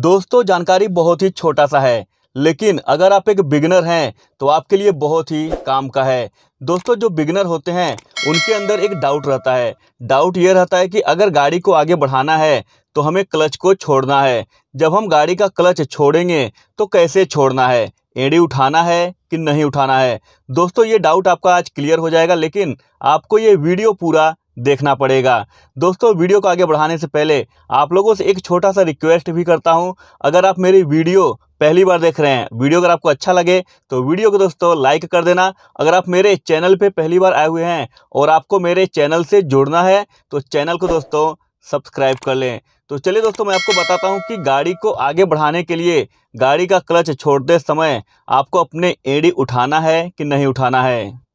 दोस्तों, जानकारी बहुत ही छोटा सा है, लेकिन अगर आप एक बिगनर हैं तो आपके लिए बहुत ही काम का है। दोस्तों, जो बिगनर होते हैं, उनके अंदर एक डाउट रहता है। डाउट ये रहता है कि अगर गाड़ी को आगे बढ़ाना है तो हमें क्लच को छोड़ना है। जब हम गाड़ी का क्लच छोड़ेंगे तो कैसे छोड़ना है? एड़ी उठाना है कि नहीं उठाना है? दोस्तों, ये डाउट आपका आज क्लियर हो जाएगा, लेकिन आपको ये वीडियो पूरा देखना पड़ेगा। दोस्तों, वीडियो को आगे बढ़ाने से पहले आप लोगों से एक छोटा सा रिक्वेस्ट भी करता हूँ। अगर आप मेरी वीडियो पहली बार देख रहे हैं, वीडियो अगर आपको अच्छा लगे तो वीडियो को दोस्तों लाइक कर देना। अगर आप मेरे चैनल पे पहली बार आए हुए हैं और आपको मेरे चैनल से जुड़ना है तो चैनल को दोस्तों सब्सक्राइब कर लें। तो चलिए दोस्तों, मैं आपको बताता हूँ कि गाड़ी को आगे बढ़ाने के लिए गाड़ी का क्लच छोड़ते समय आपको अपने एड़ी उठाना है कि नहीं उठाना है।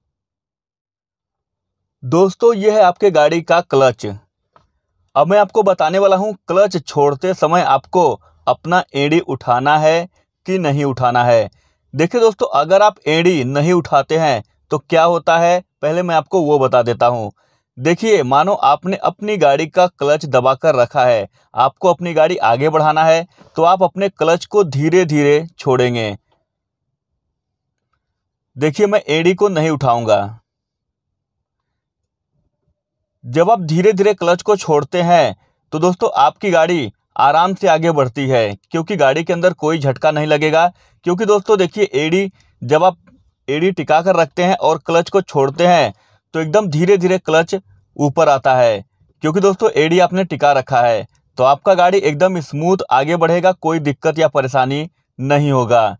दोस्तों, यह है आपके गाड़ी का क्लच। अब मैं आपको बताने वाला हूँ, क्लच छोड़ते समय आपको अपना एड़ी उठाना है कि नहीं उठाना है। देखिए दोस्तों, अगर आप एड़ी नहीं उठाते हैं तो क्या होता है? पहले मैं आपको वो बता देता हूँ। देखिए, मानो आपने अपनी गाड़ी का क्लच दबा कर रखा है, आपको अपनी गाड़ी आगे बढ़ाना है तो आप अपने क्लच को धीरे धीरे छोड़ेंगे। देखिए, मैं एड़ी को नहीं उठाऊँगा। जब आप धीरे धीरे क्लच को छोड़ते हैं तो दोस्तों आपकी गाड़ी आराम से आगे बढ़ती है, क्योंकि गाड़ी के अंदर कोई झटका नहीं लगेगा। क्योंकि दोस्तों देखिए, एडी, जब आप एडी टिका कर रखते हैं और क्लच को छोड़ते हैं तो एकदम धीरे धीरे क्लच ऊपर आता है। क्योंकि दोस्तों एडी आपने टिका रखा है तो आपका गाड़ी एकदम स्मूथ आगे बढ़ेगा, कोई दिक्कत या परेशानी नहीं होगा।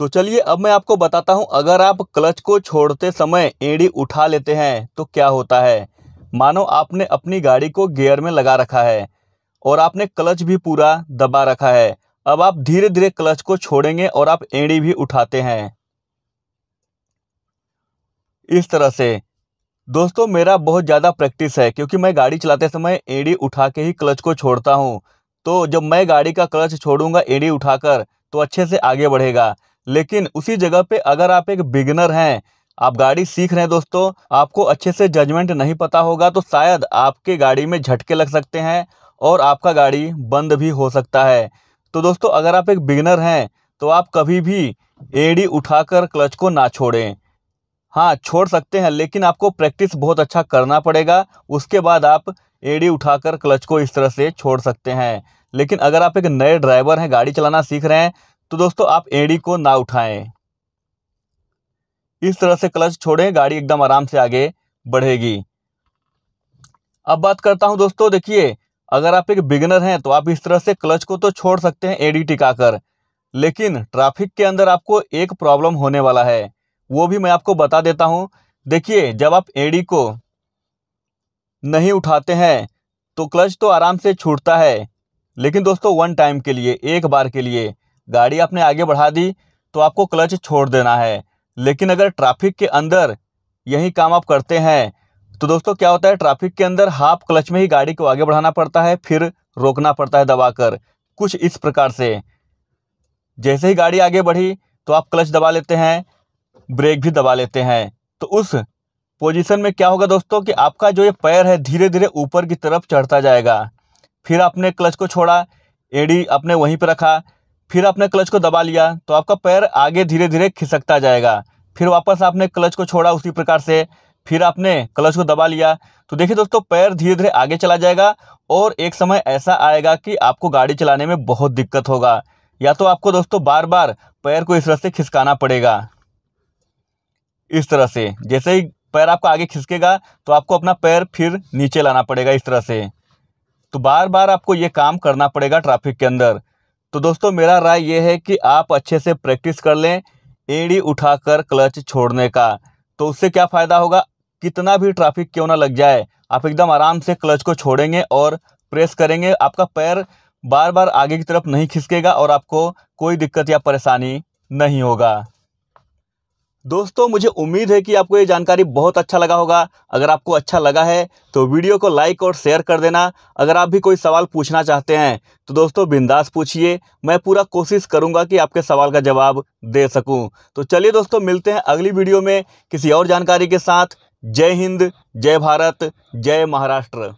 तो चलिए अब मैं आपको बताता हूँ, अगर आप क्लच को छोड़ते समय एड़ी उठा लेते हैं तो क्या होता है? मानो आपने अपनी गाड़ी को गियर में लगा रखा है और आपने क्लच भी पूरा दबा रखा है। अब आप धीरे धीरे क्लच को छोड़ेंगे और आप एड़ी भी उठाते हैं। इस तरह से। दोस्तों, मेरा बहुत ज़्यादा प्रैक्टिस है, क्योंकि मैं गाड़ी चलाते समय एड़ी उठा के ही क्लच को छोड़ता हूँ। तो जब मैं गाड़ी का क्लच छोड़ूँगा एड़ी उठाकर तो अच्छे से आगे बढ़ेगा। लेकिन उसी जगह पे अगर आप एक बिगनर हैं, आप गाड़ी सीख रहे हैं दोस्तों, आपको अच्छे से जजमेंट नहीं पता होगा तो शायद आपके गाड़ी में झटके लग सकते हैं और आपका गाड़ी बंद भी हो सकता है। तो दोस्तों, अगर आप एक बिगनर हैं तो आप कभी भी एड़ी उठाकर क्लच को ना छोड़ें। हाँ छोड़ सकते हैं, लेकिन आपको प्रैक्टिस बहुत अच्छा करना पड़ेगा। उसके बाद आप एड़ी उठाकर क्लच को इस तरह से छोड़ सकते हैं। लेकिन अगर आप एक नए ड्राइवर हैं, गाड़ी चलाना सीख रहे हैं तो दोस्तों, आप एड़ी को ना उठाएँ। इस तरह से क्लच छोड़ें, गाड़ी एकदम आराम से आगे बढ़ेगी। अब बात करता हूँ दोस्तों, देखिए, अगर आप एक बिगनर हैं तो आप इस तरह से क्लच को तो छोड़ सकते हैं एडी टिकाकर, लेकिन ट्रैफ़िक के अंदर आपको एक प्रॉब्लम होने वाला है, वो भी मैं आपको बता देता हूँ। देखिए, जब आप एडी को नहीं उठाते हैं तो क्लच तो आराम से छूटता है, लेकिन दोस्तों वन टाइम के लिए, एक बार के लिए गाड़ी आपने आगे बढ़ा दी तो आपको क्लच छोड़ देना है। लेकिन अगर ट्रैफ़िक के अंदर यही काम आप करते हैं तो दोस्तों क्या होता है, ट्रैफ़िक के अंदर हाफ़ क्लच में ही गाड़ी को आगे बढ़ाना पड़ता है, फिर रोकना पड़ता है दबाकर, कुछ इस प्रकार से। जैसे ही गाड़ी आगे बढ़ी तो आप क्लच दबा लेते हैं, ब्रेक भी दबा लेते हैं। तो उस पोजीशन में क्या होगा दोस्तों कि आपका जो ये पैर है धीरे धीरे ऊपर की तरफ़ चढ़ता जाएगा। फिर आपने क्लच को छोड़ा, एडी आपने वहीं पर रखा फिर आपने क्लच को दबा लिया तो आपका पैर आगे धीरे धीरे खिसकता जाएगा। फिर वापस आपने क्लच को छोड़ा उसी प्रकार से। फिर आपने क्लच को दबा लिया। तो देखिए दोस्तों, पैर धीरे धीरे आगे चला जाएगा और एक समय ऐसा आएगा कि आपको गाड़ी चलाने में बहुत दिक्कत होगा। या तो आपको दोस्तों बार बार पैर को इस तरह से खिसकाना पड़ेगा। इस तरह से। जैसे ही पैर आपका आगे खिसकेगा तो आपको अपना पैर फिर नीचे लाना पड़ेगा इस तरह से। तो बार बार आपको ये काम करना पड़ेगा ट्रैफ़िक के अंदर। तो दोस्तों, मेरा राय ये है कि आप अच्छे से प्रैक्टिस कर लें, एड़ी उठाकर क्लच छोड़ने का। तो उससे क्या फ़ायदा होगा? कितना भी ट्रैफ़िक क्यों ना लग जाए, आप एकदम आराम से क्लच को छोड़ेंगे और प्रेस करेंगे। आपका पैर बार बार आगे की तरफ़ नहीं खिसकेगा और आपको कोई दिक्कत या परेशानी नहीं होगा। दोस्तों, मुझे उम्मीद है कि आपको ये जानकारी बहुत अच्छा लगा होगा। अगर आपको अच्छा लगा है तो वीडियो को लाइक और शेयर कर देना। अगर आप भी कोई सवाल पूछना चाहते हैं तो दोस्तों, बिंदास पूछिए। मैं पूरा कोशिश करूँगा कि आपके सवाल का जवाब दे सकूँ। तो चलिए दोस्तों, मिलते हैं अगली वीडियो में किसी और जानकारी के साथ। जय हिंद, जय भारत, जय महाराष्ट्र।